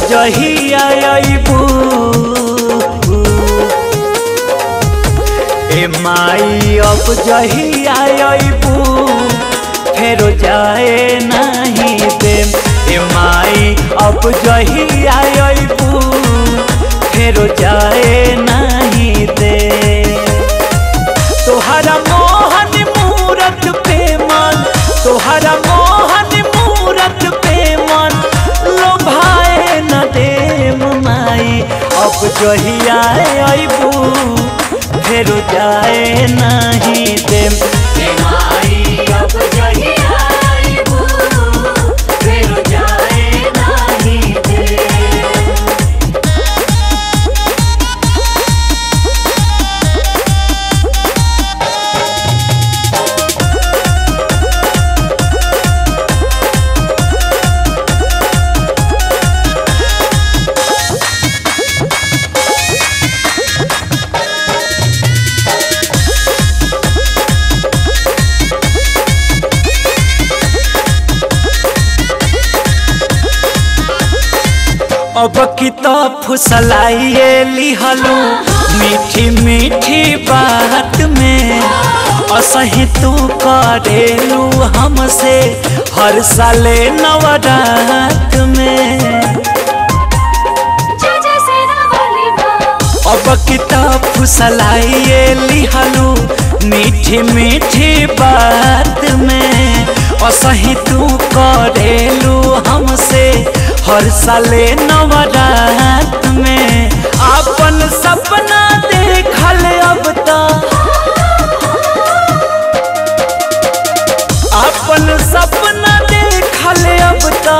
जही आईबू ए माई, अब जही आईबू फेरो जाए नहीं दे ए माई, अब जही आईबू फेरो जाए नहीं दे तोहरा मोहन मूरत पे मन तोहरा अब अब की तो फुसलाइए लिहलू। मीठी मीठी बात में असही तू करेलू हमसे। हर साले नवरात में। अब किताब फुसलाइए लिहलू। मीठी मीठी बात में असही तू करेलू हमसे हर साले नवरात में अपन सपना देखल अब तक अपन सपना देखल अब तो।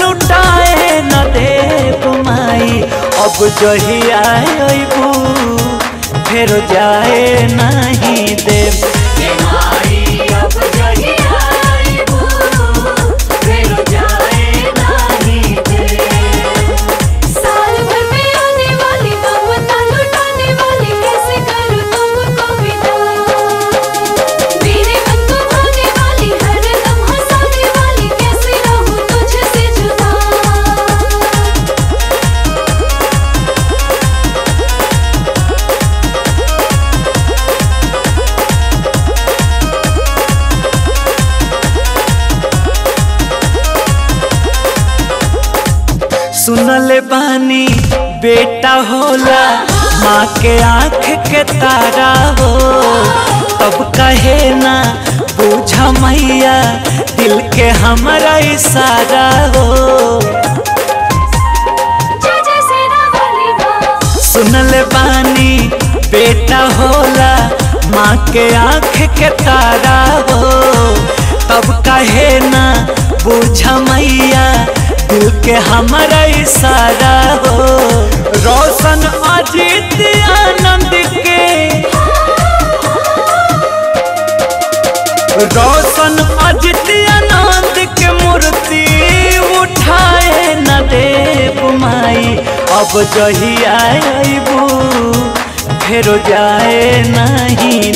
लुटाए न देव माई, अब जहिया अबू फेर जाए नहीं देव बानी बेटा होला, माँ के आँख के तारा हो तब कहे ना, बूझा मैया, दिल के हमारा इशारा हो सुनल बानी, बेटा होला, माँ के आँख के तारा हो तब कहे ना, बूझ मैया दिल के हमारा इशारा हो। रोशन, अजीत, आनंद के। रोशन, अजित, आनंद के मूर्ति उठाए न देव माई। अब जही आईबू फेर जाए नहीं